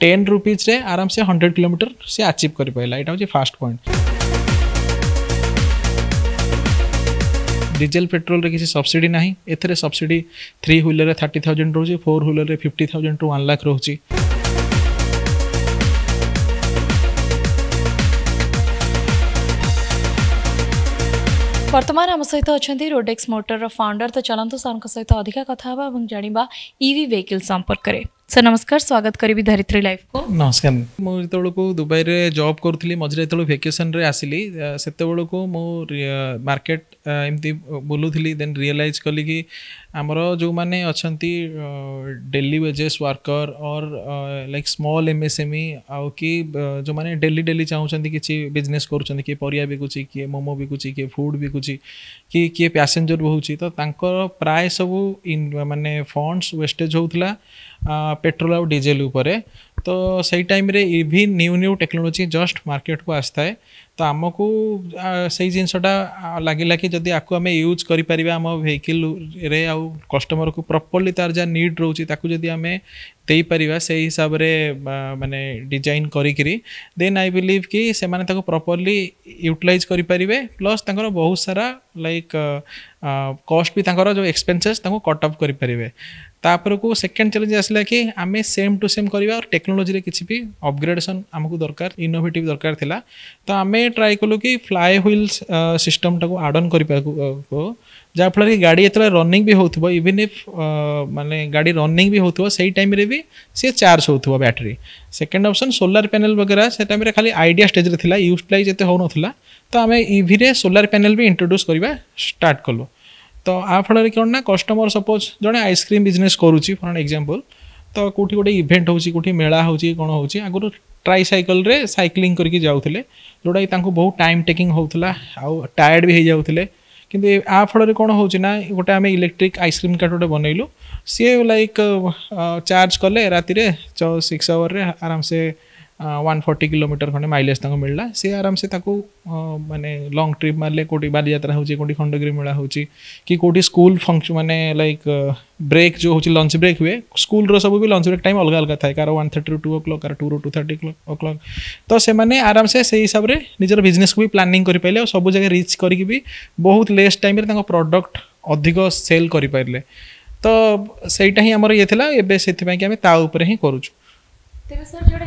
ten रुपीज्रे आराम से हंड्रेड किलोमीटर से आचिव कर पाला यहाँ हूँ फास्ट पॉइंट डीजेल पेट्रोल किसी सब्सिडी ना एथे subsidy three wheeler thirty thousand रोचे four wheeler fifty thousand to one lakh रोचे ବର୍ତ୍ତମାନ ଆମ ସହିତ ଅଛନ୍ତି ରୋଡେକ୍ସ ମୋଟରର ଫାଉଣ୍ଡର ତ ଚାଲନ୍ତୁ ସାର୍ଙ୍କ ସହିତ कथा କଥା ହେବା ଏବଂ ଜାଣିବା ଇଭି ଭେହିକିଲ୍ सर नमस्कार स्वागत करी धरित्री लाइफ को नमस्कार मुझे दुबई रे जॉब करी मझे जो भेकेशन आसली से मार्केट एमती बुलूली देन रियलाइज कली कि ଆମର ଯେଉଁମାନେ ଅଛନ୍ତି daily wages worker or like small MSME ଆଉ କି ଯେଉଁମାନେ ଡେଲି ଡେଲି ଚାହୁଁଛନ୍ତି କିଛି ବିଜନେସ୍ କରୁଛନ୍ତି କିଏ ପରିବା ବିକୁଛି କିଏ ମୋମୋ ବିକୁଛି କିଏ ଫୁଡ଼୍ ବିକୁଛି କି କିଏ ପ୍ୟାସେଞ୍ଜର ରହୁଛି ତ ତାଙ୍କର ପ୍ରାୟ ସବୁ ମାନେ ଫଣ୍ଡସ୍ ୱେଷ୍ଟେଜ୍ ହେଉଥିଲା ପେଟ୍ରୋଲ ଆଉ ଡିଜେଲ ଉପରେ तो से time इभी new new technology just market को आसता है तो आमको से जिनसा लगला कि जदि आपको आम यूज करम वेहकिल कस्टमर को प्रपर्ली तार जहाँ निड रोची आम दे पार से हिसाब से मानने डिजाइन कर दे आई बिलिव कि से प्रपर्ली यूटिलइज करें प्लस बहुत सारा लाइक कस्ट भी जो एक्सपेन्से कटअप करें ତାପରକୁ ସେକେଣ୍ଡ ଚ୍ୟାଲେଞ୍ଜ ଆସିଲା କି ଆମେ ସେମ୍ ଟୁ ସେମ୍ କରିବା ଆଉ ଟେକ୍ନୋଲୋଜିରେ କିଛି ବି ଅପଗ୍ରେଡେସନ୍ ଆମକୁ ଦରକାର ଇନୋଭେଟିଭ୍ ଦରକାର ଥିଲା ତ ଆମେ ଟ୍ରାଏ କଲୁ କି ଫ୍ଲାଏ ହ୍ୱିଲ୍ ସିଷ୍ଟମ୍ଟାକୁ ଆଡ୍ ଅନ୍ କରିବାକୁ ଯାହାଫଳରେ କି ଗାଡ଼ି ଯେତେବେଳେ ରନିଂ ବି ହେଉଥିବ ଇଭିନ୍ ଇଫ୍ ମାନେ ଗାଡ଼ି ରନିଂ ବି ହେଉଥିବ ସେଇ ଟାଇମ୍ରେ ବି ସିଏ ଚାର୍ଜ ହେଉଥିବ battery second option solar panel ବଗେରା ସେ ଟାଇମ୍ରେ ଖାଲି ଆଇଡ଼ିଆ ଷ୍ଟେଜ୍ରେ ଥିଲା ୟୁଟିଲାଇଜ୍ ଏତେ ହେଉନଥିଲା ତ ଆମେ ଇଭିରେ ସୋଲାର ପ୍ୟାନେଲ୍ ବି ଇଣ୍ଟ୍ରୋଡ୍ୟୁସ୍ କରିବା ଷ୍ଟାର୍ଟ କଲୁ तो आ फल कौन ना कस्टमर सपोज जड़े आइसक्रीम बिजनेस करुच्ची फर एक्जामपल तो कौटी गोटे इभेन्ट होती मेला हो कौन हो आगुरी ट्राई सैकल सैक्लींग करके जाते जोटा कि बहुत टाइम टेकिंग होता आउ टायर्ड भी होते कि आ फल कौन हो गोटे आम इलेक्ट्रिक आइसक्रीम कार्ड गोटे बनैलू सी लाइक चार्ज कले रात सिक्स आवर में आराम से वन फोर्टी किलोमीटर खंडे माइलेज तक मिलला सी आराम से मानने लंग ट्रिप मारे कौटी बालीजात्रा हो कौटी खंडगिरी मेला हो कि कौटी स्कूल फंक्शन मैंने लाइक ब्रेक जो हूँ लंच ब्रेक हुए स्कूल सब भी लंच ब्रेक टाइम अलग अलग थाए कार one thirty two o'clock कार टू रू टू थर्टी ओ क्लॉक तो से मैंने आराम से सही हिसाब से निजर बिजनेस को भी प्लानिंग करें सब जगह रिच करके बहुत लेस टाइम प्रडक्ट अधिक सेल करें तो सहीटा ही ଆମର ଇଏ ଥିଲା ଏବେ ସେଥିପାଇଁକି ଆମେ ତା ଉପରେ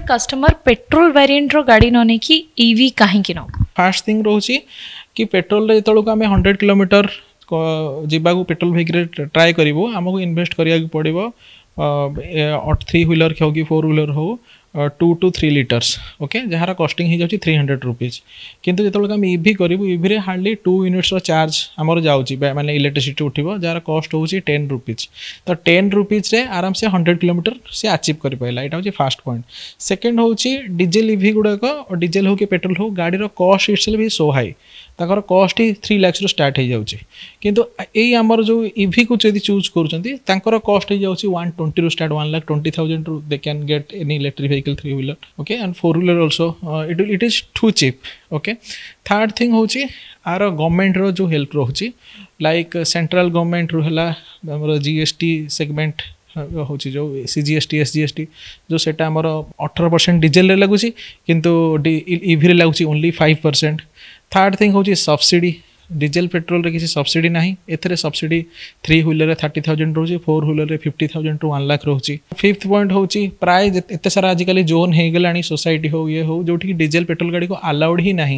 कस्टमर पेट्रोल वेरिएंट रो गाड़ी नने की ईवी काहे कि नो फर्स्ट थिंग रोची कि पेट्रोल रे तळु का हमें 100 किलोमीटर जीबा को पेट्रोल व्हीकल ट्राई करिवो हम को इन्वेस्ट करिया पड़िवो अ थ्री व्हीलर खौ कि फोर व्हीलर हो two to three litres okay jar costing हो जाए थ्री हंड्रेड रुपीज कितु जो आम इ करूँ इभी हार्डली टू यूनिट्स चार्ज आम जाने इलेक्ट्रिसीटी उठ जार कस्ट हो टेन रुपीज तो टेन रुपीज्रे आराम से हंड्रेड किलोमीटर से आचिव कर पाला यहाँ हूँ फास्ट पॉइंट सेकेंड हूँ डीजेल इ गुड़ाक डीजेल हो कि पेट्रोल हो गाड़ी कस्ट इट्स भी सो हाई ତାଙ୍କର କଷ୍ଟ ହିଁ ଥ୍ରୀ ଲାକ୍ସରୁ ଷ୍ଟାର୍ଟ ହେଇଯାଉଛି କିନ୍ତୁ ଏଇ ଆମର ଯେଉଁ ଇଭିକୁ ଯଦି ଚୁଜ୍ କରୁଛନ୍ତି ତାଙ୍କର କଷ୍ଟ ହେଇଯାଉଛି ୱାନ୍ ଟ୍ୱେଣ୍ଟିରୁ start one lakh twenty ଥାଉଜେଣ୍ଡରୁ they can get any electric vehicle three wheeler okay and four wheeler also it it is too cheap okay third thing ହେଉଛି ଆର ଗଭର୍ଣ୍ଣମେଣ୍ଟର ଯେଉଁ ହେଲ୍ପ ରହୁଛି ଲାଇକ୍ ସେଣ୍ଟ୍ରାଲ୍ ଗଭର୍ଣ୍ଣମେଣ୍ଟରୁ ହେଲା ଆମର ଜି ଏସ୍ ଟି ସେଗମେଣ୍ଟ ହେଉଛି ଯେଉଁ C G S T S G S T ଯେଉଁ ସେଇଟା ଆମର ଅଠର ପରସେଣ୍ଟ ଡିଜେଲରେ ଲାଗୁଛି କିନ୍ତୁ ଇଭିରେ ଲାଗୁଛି only five percent third thing हूँ सब्सीडी डीजेल पेट्रोल किसी सब्सीडी ना एथेर सब्सीडी थ्री ह्विलर में थर्टी थाउजेंड रोचे फोर ह्विलर में fifty thousand to one lakh रोचे फिफ्थ पॉइंट हूँ प्राय एत सारा आजिकल जोन हो गला सोसाइट हो ये हो जो डीजेल पेट्रोल गाड़ी को अलाउड ही ना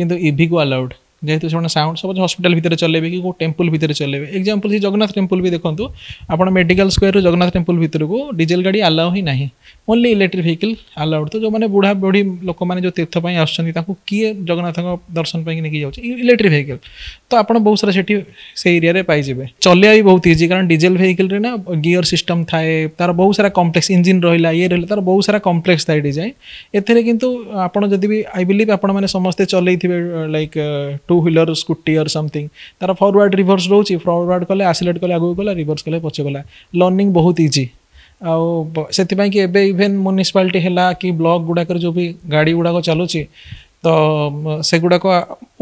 कि इ को अलाउड ଯେହେତୁ ସେମାନେ ସାଉଣ୍ଡ ସପୋଜ ହସ୍ପିଟାଲ ଭିତରେ ଚଲେଇବେ କି କେଉଁ ଟେମ୍ପଲ ଭିତରେ ଚଲେଇବେ ଏକ୍ଜାମ୍ପଲ୍ ସେ ଜଗନ୍ନାଥ ଟେମ୍ପଲ ବି ଦେଖନ୍ତୁ ଆପଣ ମେଡ଼ିକାଲ ସ୍କୋୟାରରୁ ଜଗନ୍ନାଥ ଟେମ୍ପଲ ଭିତରକୁ ଡିଜେଲ ଗାଡ଼ି ଆଲାଉ ହିଁ ନାହିଁ ଓନ୍ଲି ଇଲେକ୍ଟ୍ରିକ୍ ଭେହିକିଲ୍ ଆଲାଉଡ୍ ତ ଯେଉଁମାନେ ବୁଢ଼ା ବୁଢ଼ୀ ଲୋକମାନେ ଯେଉଁ ତୀର୍ଥ ପାଇଁ ଆସୁଛନ୍ତି ତାଙ୍କୁ କିଏ ଜଗନ୍ନାଥଙ୍କ ଦର୍ଶନ ପାଇଁ ନେଇକି ଯାଉଛି ଇଲେକ୍ଟ୍ରିକ୍ ଭେହିକିଲ୍ ତ ଆପଣ ବହୁତ ସାରା ସେଠି ସେ ଏରିଆରେ ପାଇଯିବେ ଚଲେଇବା ବି ବହୁତ ଇଜି କାରଣ ଡିଜେଲ ଭେହିକିଲ୍ରେ ନା ଗିୟର ସିଷ୍ଟମ୍ ଥାଏ ତାର ବହୁତ ସାରା କମ୍ପ୍ଲେକ୍ସ ଇଞ୍ଜିନ୍ ରହିଲା ଇଏ ରହିଲା ତାର ବହୁତ ସାରା କମ୍ପ୍ଲେକ୍ସ ଥାଏ ଡିଜାଇନ୍ ଏଥିରେ କିନ୍ତୁ ଆପଣ ଯଦି ବି ଆଇ ବିଲିଭ୍ ଆପଣମାନେ ସମସ୍ତେ ଚଲେଇଥିବେ like two wheeler scooty or something ତାର ଫରୱାର୍ଡ଼ ରିଭର୍ସ ରହୁଛି ଫରୱାର୍ଡ଼ କଲେ ଆସିଲେଟ୍ କଲେ ଆଗକୁ ଗଲା ରିଭର୍ସ କଲେ ପଛ ଗଲା ଲର୍ଣ୍ଣିଂ ବହୁତ ଇଜି ଆଉ ସେଥିପାଇଁକି ଏବେ ଇଭେନ୍ ମ୍ୟୁନିସିପାଲିଟି ହେଲା କି ବ୍ଲକ୍ ଗୁଡ଼ାକରେ ଯେଉଁ ବି ଗାଡ଼ି ଗୁଡ଼ାକ ଚାଲୁଛି ତ ସେଗୁଡ଼ାକ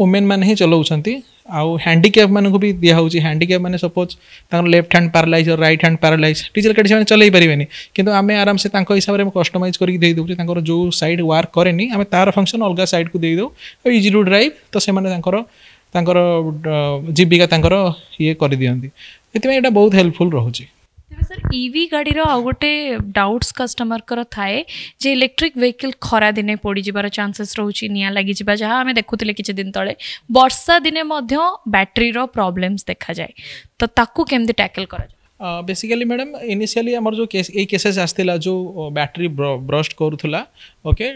ଓମେନ୍ମାନେ ହିଁ ଚଲାଉଛନ୍ତି ଆଉ ହ୍ୟାଣ୍ଡିକ୍ୟାପ୍ ମାନଙ୍କୁ ବି ଦିଆହେଉଛି ହ୍ୟାଣ୍ଡିକ୍ୟାପ୍ ମାନେ ସପୋଜ୍ ତାଙ୍କର left hand paralyse right hand paralyse digital ଗାଡ଼ି ସେମାନେ ଚଲାଇ ପାରିବେନି କିନ୍ତୁ ଆମେ ଆରାମସେ ତାଙ୍କ ହିସାବରେ ଆମେ କଷ୍ଟମାଇଜ୍ କରିକି ଦେଇଦେଉଛୁ ତାଙ୍କର ଯେଉଁ ସାଇଡ଼୍ ୱାର୍କ କରେନି ଆମେ ତା'ର ଫଙ୍କସନ୍ ଅଲଗା ସାଇଡ଼୍କୁ ଦେଇଦେଉ ଆଉ ଇଜି ଟୁ ଡ୍ରାଇଭ୍ ତ ସେମାନେ ତାଙ୍କର ତାଙ୍କର ଜୀବିକା ତାଙ୍କର ଇଏ କରିଦିଅନ୍ତି ସେଥିପାଇଁ ଏଇଟା ବହୁତ ହେଲ୍ପଫୁଲ୍ ରହୁଛି ତେବେ ସାର୍ ଇଭି ଗାଡ଼ିର ଆଉ ଗୋଟେ ଡାଉଟ୍ସ କଷ୍ଟମରଙ୍କର ଥାଏ ଯେ ଇଲେକ୍ଟ୍ରିକ୍ ଭେହିକିଲ୍ ଖରାଦିନେ ପୋଡ଼ିଯିବାର ଚାନ୍ସେସ୍ ରହୁଛି ନିଆଁ ଲାଗିଯିବା ଯାହା ଆମେ ଦେଖୁଥିଲେ କିଛି ଦିନ ତଳେ ବର୍ଷା ଦିନେ ମଧ୍ୟ ବ୍ୟାଟେରୀର ପ୍ରୋବ୍ଲେମ୍ସ ଦେଖାଯାଏ ତ ତାକୁ କେମିତି ଟ୍ୟାକେଲ୍ କରାଯାଏ बेसिकली मैडम इनिशियली आम जो केस केसेस आसला जो battery burst करूला okay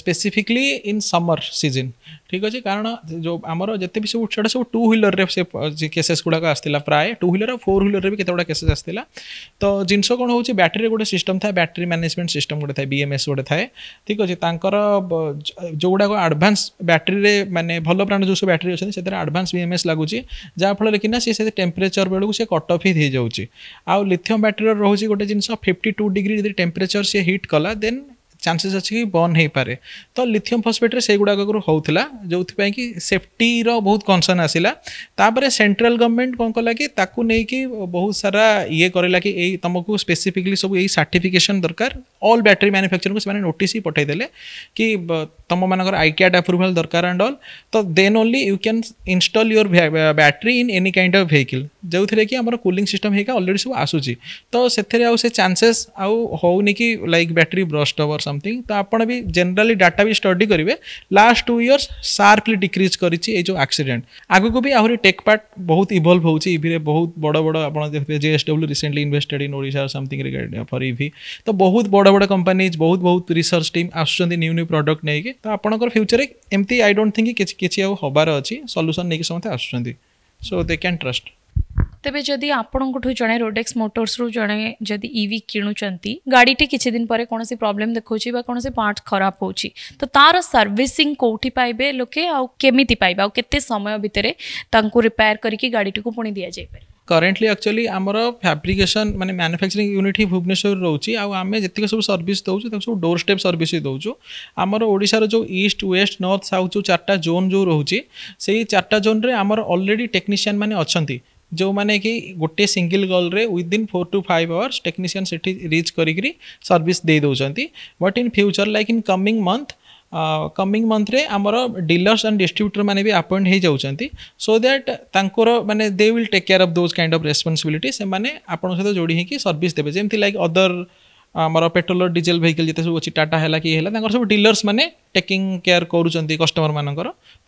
specifically in summer season ठीक अच्छे कारण जो आमर जिते भी सब छोटे सब टू ह्विलर में से केसेस गुड़ाक आसला प्राय टू ह्विलर और फोर ह्विलर में भी कतेगढ़ केसेस आसला तो जिनस कौन हो बैटेरी गोटे सिस्टम था बैटेरी मैनेजमेंट सिस्टम गोटे थाए बी एम एस गोटे थे ठीक अच्छे जो गुड़ाक आडभांस बैटेरी मैंने भल ब्रांड जो सब बैटेरी अच्छे से आडभांस बी एम एस लगुच जहाँफल कि टेम्परेचर बेलू से कटअफ ही हो ହେଉଛି ଆଉ ଲିଥିୟମ୍ ବ୍ୟାଟେରୀର ରହୁଛି ଗୋଟେ ଜିନିଷ ଫିଫ୍ଟି ଟୁ ଡିଗ୍ରୀ ଯଦି ଟେମ୍ପରେଚର୍ ସିଏ ହିଟ୍ କଲା ଦେନ୍ ଚାନ୍ସେସ୍ ଅଛି କି ବନ୍ଦ ହୋଇପାରେ ତ ଲିଥିୟମ୍ ଫସ୍ଫେଟ୍ରେ ସେଇଗୁଡ଼ାକରୁ ହେଉଥିଲା ଯେଉଁଥିପାଇଁ କି ସେଫ୍ଟିର ବହୁତ କନସର୍ନ ଆସିଲା ତାପରେ ସେଣ୍ଟ୍ରାଲ ଗଭର୍ଣ୍ଣମେଣ୍ଟ କ'ଣ କଲା କି ତାକୁ ନେଇକି ବହୁତ ସାରା ଇଏ କରିଲା କି ଏଇ ତୁମକୁ ସ୍ପେସିଫିକଲି ସବୁ ଏଇ ସାର୍ଟିଫିକେସନ୍ ଦରକାର ଅଲ୍ ବ୍ୟାଟେରୀ ମ୍ୟାନୁଫ୍ୟାକ୍ଚରଙ୍କୁ ସେମାନେ ନୋଟିସ୍ ହିଁ ପଠାଇଦେଲେ କି ତୁମମାନଙ୍କର ଆଇକ୍ୟାଟ୍ ଆପ୍ରୁଭାଲ୍ ଦରକାର ଆଣ୍ଡ ଅଲ୍ ତ then only you can install your battery in any kind of vehicle ଯେଉଁଥିରେ କି ଆମର କୁଲିଂ ସିଷ୍ଟମ୍ ହେଇକା ଅଲରେଡ଼ି ସବୁ ଆସୁଛି ତ ସେଥିରେ ଆଉ ସେ ଚାନ୍ସେସ୍ ଆଉ ହେଉନି କି like battery burst or something ତ ଆପଣ ବି ଜେନେରାଲି ଡାଟା ବି ଷ୍ଟଡି କରିବେ last two years sharply decrease କରିଛି ଏଇ ଯେଉଁ ଆକ୍ସିଡେଣ୍ଟ ଆଗକୁ ବି ଆହୁରି ଟେକ୍ ପାର୍ଟ ବହୁତ ଇଭଲ୍ଭ ହେଉଛି ଇଭିରେ ବହୁତ ବଡ଼ ବଡ଼ ଆପଣ ଦେଖିବେ JSW recently invested in Odisha something regard for EV ତ ବହୁତ ବଡ଼ बड़ बड़ कंपानीज बहुत बहुत रिसर्च टीम आसू न्यू प्रडक्ट नहींक तो आपर फ्यूचर एमती आई डोट थिंक किसी किसी हबार अच्छे सल्यूसन नहीं समेत आसो दे क्या ट्रस्ट तेरे जदि आपठू जड़े रोडेक्स मोटर्स रू जड़े जदि इवि किणुंट गाड़ीटी किसी दिन पर कौन प्रॉब्लम देखा कौन पार्ट खराब हो तो तार सर्विसिंग कौटी पाइबे लोके आमि पाइबे आते समय भितर रिपेयर करके गाड़ीटी को पुणी दि जाए करेन्टली एक्चुअली आम फैब्रिकेसन मैंने मैनुफैक्चरिंग यूनिट ही भुवनेश्वर रोचे आम जितक सब सर्विस दौ सब डोर स्टेप सर्विस ही दौर आमर ओडार जो ईस्ट वेस्ट नर्थ साउथ जो चार्टा जोन जो रोचे से ही चार्टा जोन में आमर अलरेडी टेक्नीसीयन मैंने अच्छा जो मैंने कि गोटे single girl within four to five hours technician से रिच कर सर्विस दे दौर but in future like in coming month coming मन्थ्रे आमर डिलर्स एंड डिस्ट्रब्यूटर मैंने भी आपइंट हो जाती सो दैट मैंने they will take care of those kind of responsibility से आपं सहित जोड़ी हो सर्स देते जमी लाइक अदर आमर पेट्रोल डीजेल वेहकिल जिते सब अच्छी टाटा है किए सब डिलर्स मैंने टेकिंग केयर करुँ कस्टमर मानक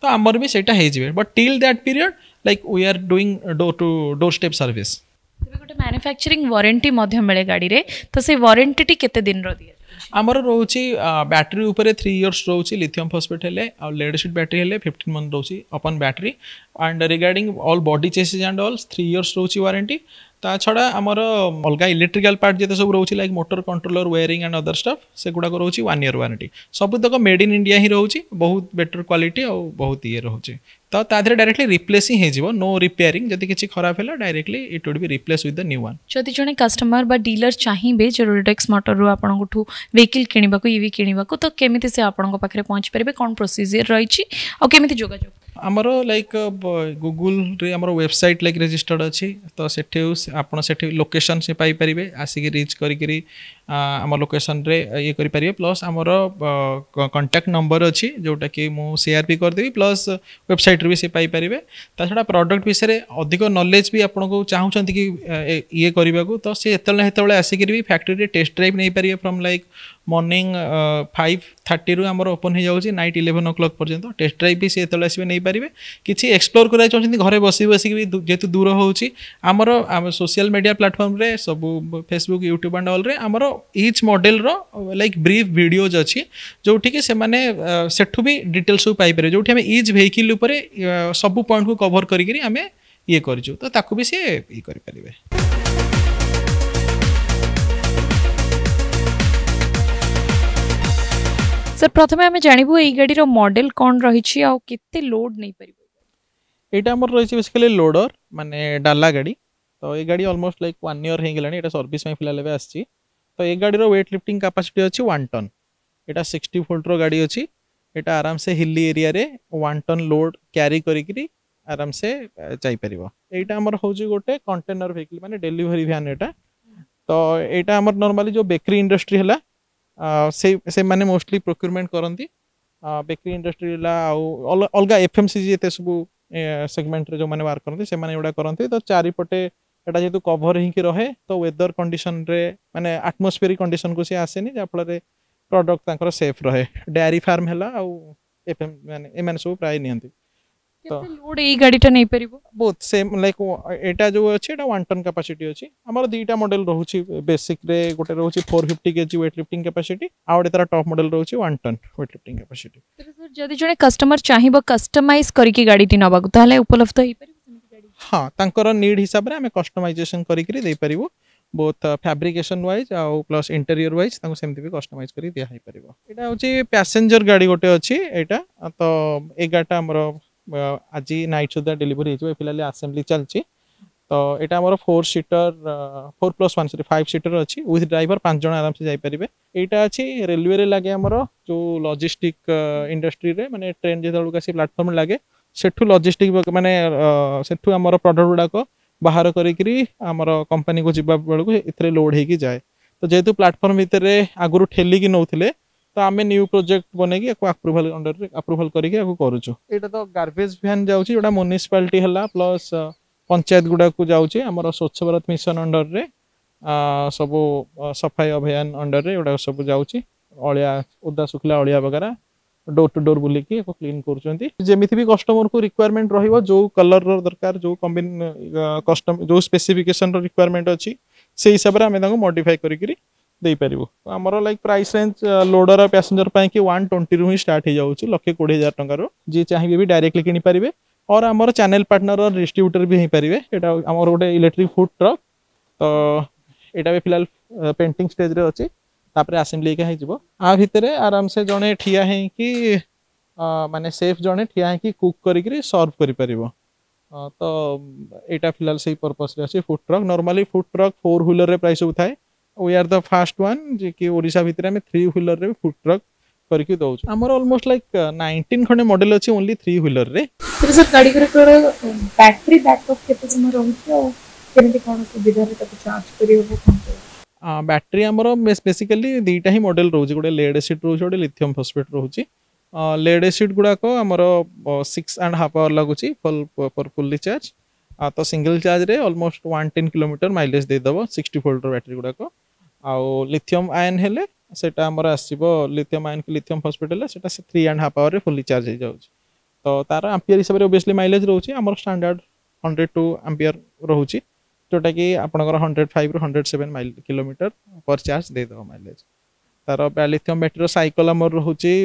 तो आमर भी सहीटा हो but till that period like we are dewy door to door step service गोटे मैनुफैक्चरिंग वारंटी मिले गाड़ी में तो से वारंटी के केिन दिए ଆମର ରହୁଛି ବ୍ୟାଟେରୀ ଉପରେ ଥ୍ରୀ ଇୟର୍ସ ରହୁଛି ଲିଥିୟମ୍ ଫସ୍ଫେଟ୍ ହେଲେ ଆଉ ଲେଡ଼ସିଟ୍ ବ୍ୟାଟେରୀ ହେଲେ ଫିଫ୍ଟିନ୍ ମନ୍ଥ ରହୁଛି upon battery and regarding all body chassis and all three years ରହୁଛି ୱାରେଣ୍ଟି ତା ଛଡ଼ା ଆମର ଅଲଗା ଇଲେକ୍ଟ୍ରିକାଲ୍ ପାର୍ଟ ଯେତେ ସବୁ ରହୁଛି like motor controller wiring and other stuff ସେଗୁଡ଼ାକ ରହୁଛି ୱାନ୍ ଇୟର୍ ୱାରେଣ୍ଟି ସବୁତକ ମେଡ୍ ଇନ୍ ଇଣ୍ଡିଆ ହିଁ ରହୁଛି ବହୁତ ବେଟର୍ କ୍ୱାଲିଟି ଆଉ ବହୁତ ଇଏ ରହୁଛି तो ताधरे डायरेक्टली रिप्लेस ही हो नो रिपेयरिंग जदि किसी खराब है directly it would be replace with the new one जदि जो कस्टमर बा डीलर चाहिए जो रोडेक्स मोटर रु आपन को व्हीकल किनबा को ईवी किनबा को तो केमिति से आपन को पाखरे पहुंच परबे कोन प्रोसीजर रहिछि और केमिति जोगाजो आमर लाइक गूगल रे आमर वेबसाइट लाइक रजिस्टर्ड अछि तो सेठे आपन सेठे लोकेशन से पाई परबे आसी के रीच करिकरी आम लोकेसन ये करें प्लस आमर कंटाक्ट नंबर अच्छी जोटा कि सेयार भी करदेवि प्लस वेबसाइट भी सी पाइपर ताछड़ा प्रडक्ट विषय में अधिक नलेज भी आपको चाहूँ कि ये करने को तो सी ये आसिक भी फैक्ट्री टेस्ट ड्राइव नहीं पारे फ्रम लाइक মর্নিং ফাইভ থার্টিরু আমার ওপন হয়ে যাচ্ছে নাইট ইলেভেন ও ক্লক পর্যন্ত টেস্ট ড্রাইভ বি সে যেতবে আসবে নেইপারে কিছু এক্সপ্লোর করা চাহিদা ঘরে বসি বসিকি বি যেহেতু দূর হচ্ছে আমার সোশিয়াল মিডিয়া প্লাটফর্মে সবু ফেসবুক ইউট্ୟୁବ୍ ଆଣ୍ଡ ଅଲ୍ରେ ଆମର ଇଚ୍ ମଡ଼େଲ୍ର ଲାଇକ୍ ବ୍ରିଫ୍ ଭିଡ଼ିଓଜ୍ ଅଛି ଯେଉଁଠିକି ସେମାନେ ସେଠୁ ବି ଡିଟେଲ୍ସ ସବୁ ପାଇପାରିବେ ଯେଉଁଠି ଆମେ ଇଚ୍ ଭେହିକିଲ୍ ଉପରେ ସବୁ ପଏଣ୍ଟକୁ କଭର୍ କରିକିରି ଆମେ ଇଏ କରିଛୁ ତ ତାକୁ ବି ସିଏ ଇଏ କରିପାରିବେ सर प्रथम आम जानवु ये गाड़ी मॉडल कौन रही आते लोड नहीं पार यहाँ रही बेसिकली लोडर मानने डाला गाड़ी तो ये गाड़ी अलमोस्ट लाइक वन इयर हो गला सर्विस फिलहाल एवं आसी तो ये गाड़ी वेट लिफ्टिंग कैपासीटी अच्छी वन टन यहाँ सिक्सटी फोल्टर गाड़ी अच्छी यहाँ आराम से hilly area one ton load carry कर आराम से जापर यहीटा हूँ गोटे कंटेनर वेहकिल मानते डेलीवरी भ्यान यहाँ तो यहाँ आम नर्माली जो बेकरी इंडस्ट्री है से से मोस्टली प्रोक्योरमेंट करती बेकरी इंडस्ट्री है अलग एफ एम सी जी ये सब सेगमेंट जो मैंने वार्क करते से करते तो चारिपटे यहाँ जेहतु कभर हो रहे तो वेदर कंडीशन रे मैंने आटमोसफेरिक कंडीसन को सी आसे जहाँफल प्रडक्टर सेफ रहे डेयरी फार्म है एफ एम मैंने सब प्राय नि କେତେ ଲୋଡ୍ ଏଇ ଗାଡିଟା ନେଇ ପାରିବ ବହୁତ ସେମ୍ ଲାଇକ୍ ଏଟା ଯୋଉ ଅଛି ଏଟା ୱାନ୍ ଟନ୍ କାପାସିଟି ଅଛି ଆମର ଦୁଇଟା ମଡେଲ ରହୁଛି ବେସିକ ରେ ଗୋଟେ ରହୁଛି four fifty KG weight lifting capacity ଆଉ ଗୋଟେ ତାର ଟପ୍ ମଡେଲ ରହୁଛି one ton weight lifting capacity ଯଦି ଜଣେ କଷ୍ଟମର ଚାହିଁବ କଷ୍ଟମାଇଜ କରିକି ଗାଡିଟି ନେବାକୁ ତାହେଲେ ଉପଲବ୍ଧ ହେଇପାରିବ ହଁ ତାଙ୍କର ନିଡ୍ ହିସାବରେ ଆମେ କଷ୍ଟମାଇଜେସନ୍ କରିକି ଦେଇପାରିବୁ ବୋଥ୍ ଫ୍ୟାବ୍ରିକେସନ୍ ୱାଇଜ୍ ଆଉ ପ୍ଲସ୍ ଇଣ୍ଟେରିୟର ୱାଇଜ୍ ତାଙ୍କୁ ସେମିତି ବି କଷ୍ଟମାଇଜ୍ କରି ଦିଆହେଇପାରିବ ଏଇଟା ହେଉଛି ପ୍ୟାସେଞ୍ଜର ଗାଡ଼ି ଗୋଟେ ଅଛି ଏଇଟା ତ ଏଗାରଟା ଆମର ଆଜି ନାଇଟ୍ ସୁଦ୍ଧା ଡେଲିଭରି ହେଇଯିବ ଏ ପିଲାଲି ଆସେମ୍ବଲି ଚାଲିଛି ତ ଏଇଟା ଆମର four seater four plus one sorry five seater ଅଛି ୱିଥ୍ ଡ୍ରାଇଭର ପାଞ୍ଚ ଜଣ ଆରାମସେ ଯାଇପାରିବେ ଏଇଟା ଅଛି ରେଲୱେରେ ଲାଗେ ଆମର ଯେଉଁ ଲଜିଷ୍ଟିକ୍ ଇଣ୍ଡଷ୍ଟ୍ରିରେ ମାନେ ଟ୍ରେନ୍ ଯେତେବେଳକୁ ଆସି ପ୍ଲାଟଫର୍ମ ଲାଗେ ସେଠୁ ଲଜିଷ୍ଟିକ୍ ମାନେ ସେଠୁ ଆମର ପ୍ରଡ଼କ୍ଟ ଗୁଡ଼ାକ ବାହାର କରିକିରି ଆମର କମ୍ପାନୀକୁ ଯିବା ବେଳକୁ ଏଥିରେ ଲୋଡ଼୍ ହେଇକି ଯାଏ ତ ଯେହେତୁ ପ୍ଲାଟଫର୍ମ ଭିତରେ ଆଗରୁ ଠେଲିକି ନେଉଥିଲେ तो आम न्यू प्रोजेक्ट बनई आप्रुवाल अंडर आप्रुवाल करूँ ये तो गार्बेज भ्यान जाऊँगी म्यूनिशपाल प्लस पंचायत गुड़ाक जाऊँ आम स्वच्छ भारत मिशन अंडर में सब सफाई अभियान अंडर में सब जाऊँगी अलिया उदा शुखला अलिया वगैरह डोर टू डोर बुल क्लीन करमी भी कस्टमर को रिक्वयरमेंट रही कलर ररकार जो कम्बिन कस्टम जो स्पेसीफिकेसन रिक्वयरमेंट अच्छी से हिसाब से आम मडिफाई करी देपर आमर like price range loader passenger ପାଇଁ କି वन ट्वेंटी रू ଷ୍ଟାର୍ଟ लक्षे कोड़े हजार ହଜାର ଟଙ୍କାରୁ ଯିଏ ଚାହିଁବେ ବି ଡାଇରେକ୍ଟଲି କିଣିପାରିବେ और आम चैनल पार्टनर डिस्ट्रीब्यूटर भी हो पारे आम गोटे इलेक्ट्रिक फुड ट्रक तो यहाँ भी फिलहाल पेंटिंग स्टेज रे अच्छी तापर आसेम्बली का ही भितर आराम से जड़े ठिया कि मानने सेफ जड़े ठिया कि कुक कर सर्व कर तो यहाँ फिलहाल से पर्पज अच्छे food truck normally food truck four wheeler प्राय सब थाए we are the first one जे कि ओडा भितर आम थ्री व्हीलर रे फुड ट्रक करके छ हमर ऑलमोस्ट लाइक 19 खंडे मॉडल अछि ओनली थ्री व्हीलर रे सर सर गाड़ी गुरकर बैटरी बैकअप केते समय रहउ छ केनि कोन सुविधा रे ताको चार्ज करियो कोन बैटरी आमर बेसिकली दुटा ही मॉडल रोज गोटे लेड एसीड रोज गोटे लिथियम फस्फेट रोचे लेड एसीड गुड़ाक आमर सिक्स एंड हाफ आवर लगुच फुल्ली चार्ज तो सिंगल चार्ज रे almost one ten kilometre mileage देदेव sixty फोल्टर battery गुड़ाक आउ लिथियम आयन है सेटा आमर आसो लिथियम आयन की लिथियम फसफेट हेले से थ्री एंड हाफ आवर में फुल्ली चार्ज हो जाए तो तार आंपिययर हिसाब से ओबियसली माइलेज रोचे आमर स्टाडार्ड हंड्रेड टू आंपिययर रोचे जोटा कि आप हंड्रेड फाइव रु हंड्रेड सेवेन माइल किलोमीटर पर चार्ज देदेव माइलेज तार लिथियम बैटेरी सैकल आमर रोचे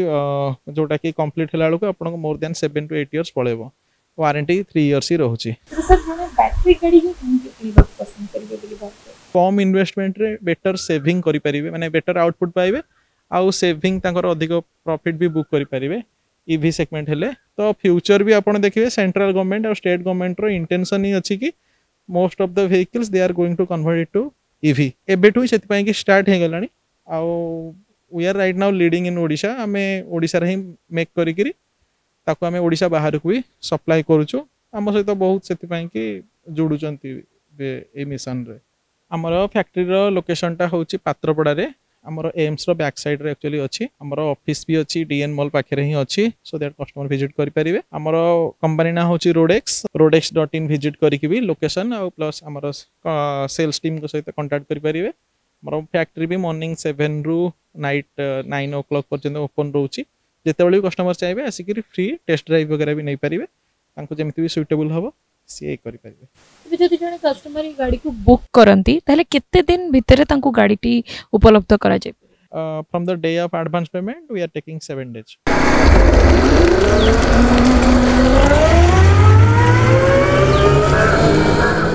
जोटा कि कम्प्लीट होगा आप more than seven to eight years पड़ेगा वारंटी थ्री इयर्स ही रोचे तो कम इनभेस्टमेंट बेटर सेविंग करेंगे मैंने बेटर आउटपुट पाए आउ से अधिक प्रफिट भी बुक करेंगे इवि सेगमेंट हेले तो फ्यूचर भी आपड़ देखिए सेन्ट्राल गवर्नमेंट और स्टेट गवर्नमेंट रटेनसन ही अच्छी कि most of the vehicles they are going to convert it to E V से कि स्टार्ट होगा आउ we are right now leading in Voda आम ओडार ही मेक करी ᱛাকু અમે ઓડિસા બહાર કુઈ સપ્લાય કરુચુ આમ સહીત બહુત સતી પાઈ કે જોડુચંતિ બે એ મિશન રે આમરો ફેક્ટરી રો લોકેશન તા હોચી પાત્રપડા રે આમરો એમ્સ રો બેક સાઈડ રે એક્ચ્યુઅલી અછી આમરો ઓફિસ ભી અછી ડીએન મોલ પાખે રે હી અછી સો ધેટ કસ્ટમર વિઝિટ કરી પરિવે આમરો કંપની ના હોચી રોડેક્સ rodex.in વિઝિટ કરી કી ભી લોકેશન ઓ પ્લસ આમરો સેલ્સ ટીમ કો સહીત કોન્ટેક્ટ કરી પરિવે આમરો ફેક્ટરી ભી મોર્નિંગ 7 રૂ નાઈટ 9:00 ઓક પોરજંત ઓપન રહુચી ଯେତେବେଳେ ବି କଷ୍ଟମର୍ ଚାହିଁବେ ଆସିକରି ଫ୍ରି ଟେଷ୍ଟ ଡ୍ରାଇଭ୍ ବଗେରା ବି ନେଇପାରିବେ ତାଙ୍କୁ ଯେମିତି ବି ସୁଇଟେବୁଲ୍ ହେବ ସିଏ କରିପାରିବେ ଏବେ ଯଦି ଜଣେ କଷ୍ଟମର୍ ଏଇ ଗାଡ଼ିକୁ ବୁକ୍ କରନ୍ତି ତାହେଲେ କେତେ ଦିନ ଭିତରେ ତାଙ୍କୁ ଗାଡ଼ିଟି ଉପଲବ୍ଧ କରାଯାଏ from the day of advance payment we are taking seven days